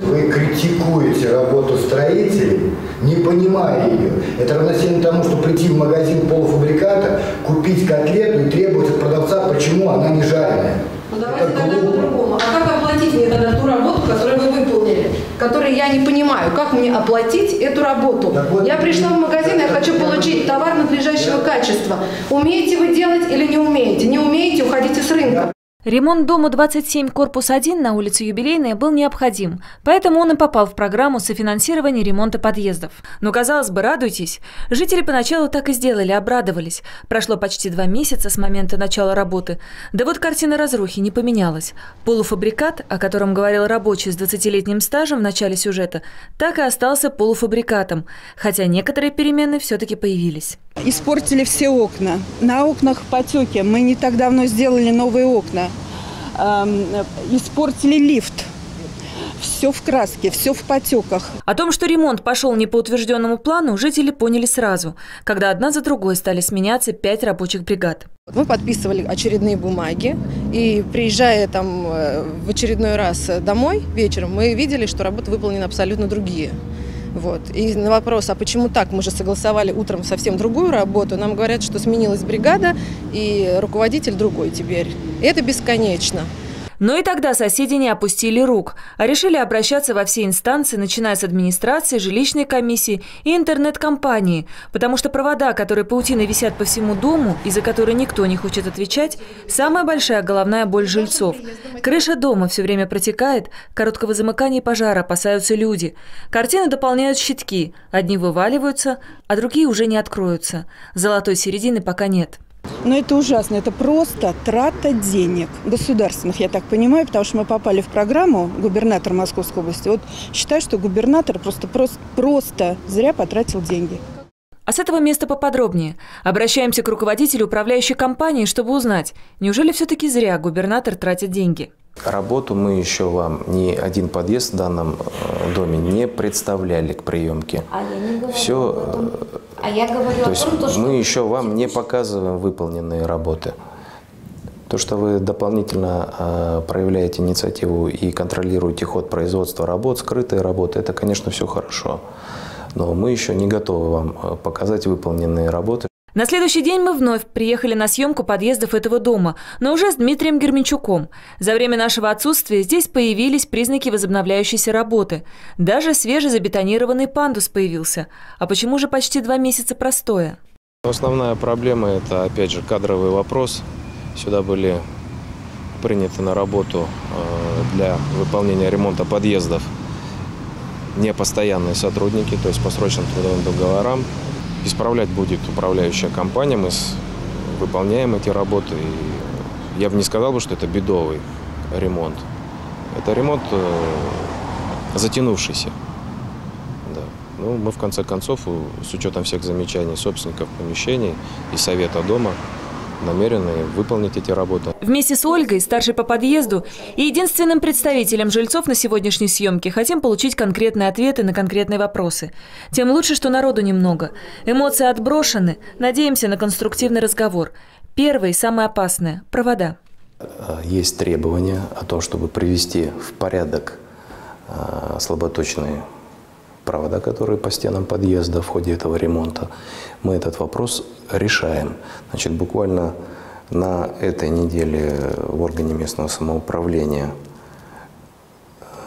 Вы критикуете работу строителей, не понимая ее. Это равносильно тому, что прийти в магазин полуфабриката, купить котлету и требовать от продавца, почему она не жареная. Ну давайте тогда по-другому. А как оплатить мне тогда ту работу, которую вы выполнили? Которую я не понимаю. Как мне оплатить эту работу? вот, я пришла в магазин, я хочу получить товар надлежащего качества. Умеете вы делать или не умеете? Не умеете, уходите с рынка. Ремонт дома 27, корпус 1 на улице Юбилейная был необходим, поэтому он и попал в программу софинансирования ремонта подъездов. Но, казалось бы, радуйтесь. Жители поначалу так и сделали, обрадовались. Прошло почти два месяца с момента начала работы. Да вот картина разрухи не поменялась. Полуфабрикат, о котором говорил рабочий с 20-летним стажем в начале сюжета, так и остался полуфабрикатом, хотя некоторые перемены все-таки появились. Испортили все окна. На окнах потеки. Мы не так давно сделали новые окна. Эм, испортили лифт. Все в краске, все в потеках. О том, что ремонт пошел не по утвержденному плану, жители поняли сразу, когда одна за другой стали сменяться пять рабочих бригад. Мы подписывали очередные бумаги, и приезжая там э, в очередной раз домой вечером, мы видели, что работы выполнены абсолютно другие. Вот. И на вопрос, а почему так, мы же согласовали утром совсем другую работу, нам говорят, что сменилась бригада и руководитель другой теперь. И это бесконечно. Но и тогда соседи не опустили рук, а решили обращаться во все инстанции, начиная с администрации, жилищной комиссии и интернет-компании, потому что провода, которые паутиной висят по всему дому и за которые никто не хочет отвечать, самая большая головная боль жильцов. Крыша дома все время протекает, короткого замыкания и пожара опасаются люди. Картины дополняют щитки, одни вываливаются, а другие уже не откроются. Золотой середины пока нет. Но это ужасно, это просто трата денег государственных, я так понимаю, потому что мы попали в программу губернатор Московской области. Вот считаю, что губернатор просто, просто, просто зря потратил деньги. А с этого места поподробнее. Обращаемся к руководителю управляющей компании, чтобы узнать, неужели все-таки зря губернатор тратит деньги. Работу мы еще вам ни один подъезд в данном э, доме не представляли к приемке. А я не говорю Все, об этом. А я говорю то о есть том, то, что... мы еще вам не показываем выполненные работы. То, что вы дополнительно э, проявляете инициативу и контролируете ход производства работ, скрытые работы, это, конечно, все хорошо. Но мы еще не готовы вам э, показать выполненные работы. На следующий день мы вновь приехали на съемку подъездов этого дома, но уже с Дмитрием Герменчуком. За время нашего отсутствия здесь появились признаки возобновляющейся работы. Даже свежезабетонированный пандус появился. А почему же почти два месяца простоя? Основная проблема – это, опять же, кадровый вопрос. Сюда были приняты на работу э, для выполнения ремонта подъездов непостоянные сотрудники, то есть по срочным трудовым договорам. Исправлять будет управляющая компания, мы выполняем эти работы. И я бы не сказал, бы, что это бедовый ремонт. Это ремонт э, затянувшийся. Да. Ну, мы в конце концов, с учетом всех замечаний собственников помещений и совета дома, намерены выполнить эти работы. Вместе с Ольгой, старшей по подъезду, и единственным представителем жильцов на сегодняшней съемке хотим получить конкретные ответы на конкретные вопросы. Тем лучше, что народу немного. Эмоции отброшены, надеемся на конструктивный разговор. Первое и самое опасное – провода. Есть требования о том, чтобы привести в порядок слаботочные провода, которые по стенам подъезда в ходе этого ремонта. Мы этот вопрос решаем. Значит, буквально на этой неделе в органе местного самоуправления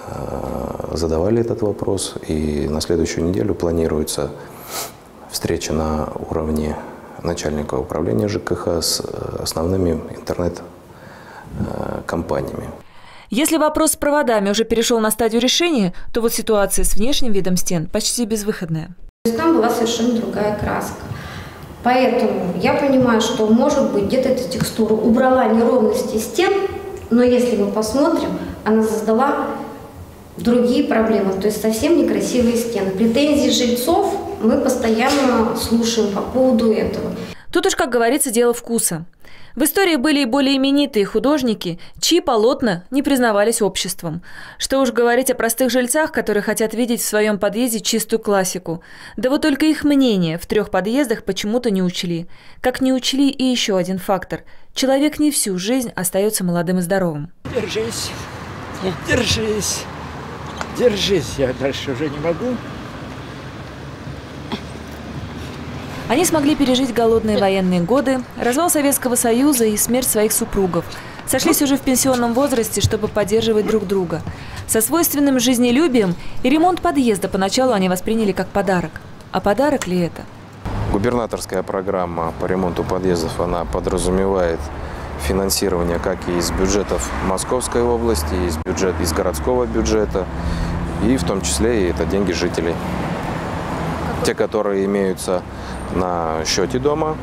э, задавали этот вопрос, и на следующую неделю планируется встреча на уровне начальника управления ЖКХ с э, основными интернет-компаниями. Если вопрос с проводами уже перешел на стадию решения, то вот ситуация с внешним видом стен почти безвыходная. Там была совершенно другая краска. Поэтому я понимаю, что, может быть, где-то эта текстура убрала неровности стен, но если мы посмотрим, она создала другие проблемы, то есть совсем некрасивые стены. Претензии жильцов мы постоянно слушаем по поводу этого. Тут уж, как говорится, дело вкуса. В истории были и более именитые художники, чьи полотна не признавались обществом. Что уж говорить о простых жильцах, которые хотят видеть в своем подъезде чистую классику. Да вот только их мнение в трех подъездах почему-то не учли. Как не учли и еще один фактор. Человек не всю жизнь остается молодым и здоровым. Держись, держись. Держись, я дальше уже не могу. Они смогли пережить голодные военные годы, развал Советского Союза и смерть своих супругов. Сошлись уже в пенсионном возрасте, чтобы поддерживать друг друга. Со свойственным жизнелюбием и ремонт подъезда поначалу они восприняли как подарок. А подарок ли это? Губернаторская программа по ремонту подъездов, она подразумевает финансирование как и из бюджетов Московской области, из, бюджет, из городского бюджета, и в том числе и это деньги жителей. Те, которые имеются на счете дома,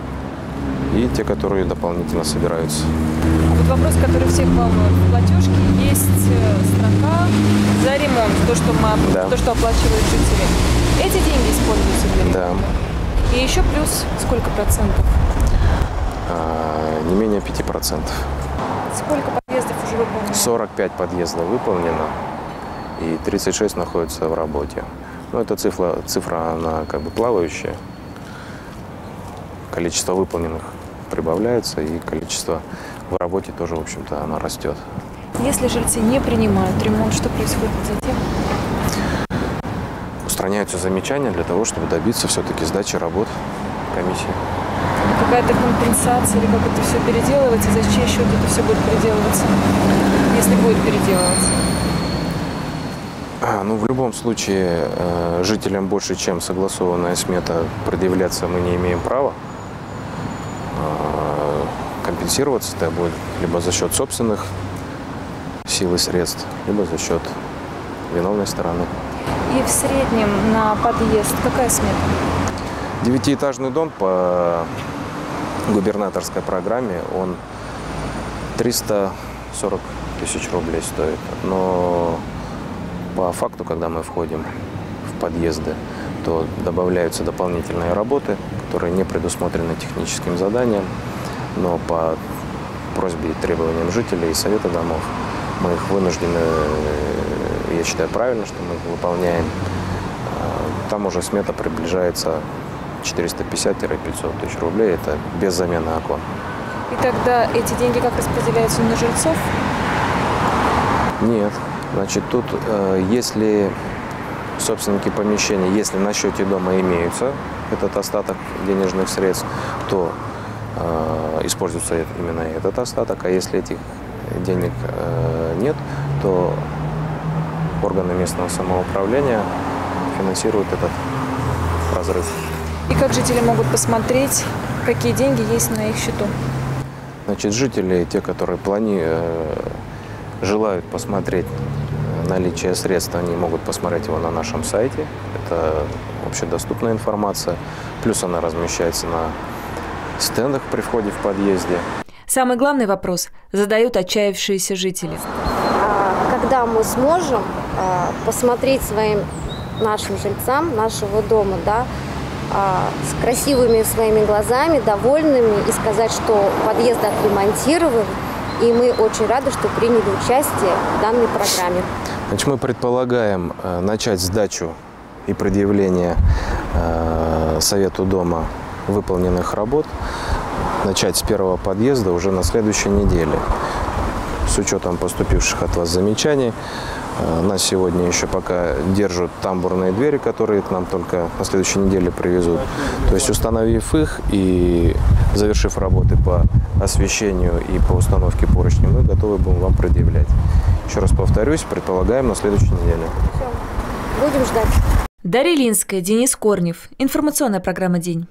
и те, которые дополнительно собираются. Вот вопрос, который всех волнует. В платежке есть э, строка за ремонт, то, что, мы, Да. то, что оплачивают жители. Эти деньги используются для ремонта? Да, И еще плюс сколько процентов? а, не менее 5%. Сколько подъездов уже выполнено? 45 подъездов выполнено, и 36 находятся в работе. Но эта цифра, цифра она как бы плавающая. Количество выполненных прибавляется, и количество в работе тоже, в общем-то, оно растет. Если жильцы не принимают ремонт, что происходит затем? Устраняются замечания для того, чтобы добиться все-таки сдачи работ комиссии. Какая-то компенсация или как это все переделывается? За чей счет это все будет переделываться? Если будет переделываться. А, ну, в любом случае, э, жителям больше, чем согласованная смета, предъявляться мы не имеем права. Компенсироваться это будет либо за счет собственных сил и средств, либо за счет виновной стороны. И в среднем на подъезд какая смета? Девятиэтажный дом по губернаторской программе, он 340 тысяч рублей стоит. Но по факту, когда мы входим в подъезды, то добавляются дополнительные работы, которые не предусмотрены техническим заданием, но по просьбе и требованиям жителей и совета домов мы их вынуждены, э, я считаю правильно, что мы их выполняем. А, Там уже смета приближается 450-500 тысяч рублей, это без замены окон. И тогда эти деньги как распределяются на жильцов? Нет. Значит, тут, э, если собственники помещения, если на счете дома имеются этот остаток денежных средств, то э, используется именно этот остаток. А если этих денег э, нет, то органы местного самоуправления финансируют этот разрыв. И как жители могут посмотреть, какие деньги есть на их счету? Значит, жители, те, которые плани... э, желают посмотреть э, наличие средств, они могут посмотреть его на нашем сайте. Это общедоступная информация. Плюс она размещается на стендах при входе в подъезде. Самый главный вопрос задают отчаявшиеся жители. А, когда мы сможем а, посмотреть своим нашим жильцам нашего дома, да, а, с красивыми своими глазами, довольными и сказать, что подъезд отремонтирован, и мы очень рады, что приняли участие в данной программе. Значит, мы предполагаем э, начать сдачу и предъявление э, Совету дома выполненных работ, начать с первого подъезда уже на следующей неделе. С учетом поступивших от вас замечаний, э, нас сегодня еще пока держат тамбурные двери, которые к нам только на следующей неделе привезут. То есть установив их и завершив работы по освещению и по установке поручней, мы готовы будем вам предъявлять. Еще раз повторюсь, предполагаем на следующей неделе. Будем ждать. Дарья Линская, Денис Корнев. Информационная программа «День».